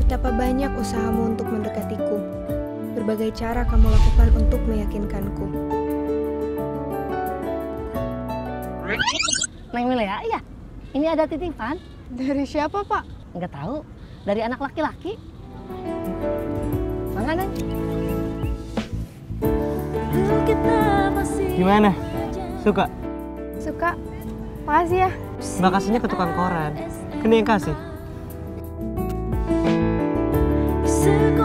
Betapa banyak usahamu untuk mendekatiku. Berbagai cara kamu lakukan untuk meyakinkanku. Neng Milea, iya. Ini ada titipan. Dari siapa, Pak? Nggak tahu. Dari anak laki-laki. Mana, Neng? Gimana? Suka? Suka. Makasih ya. Makasihnya ke tukang koran. Dia yang kasih. 過ご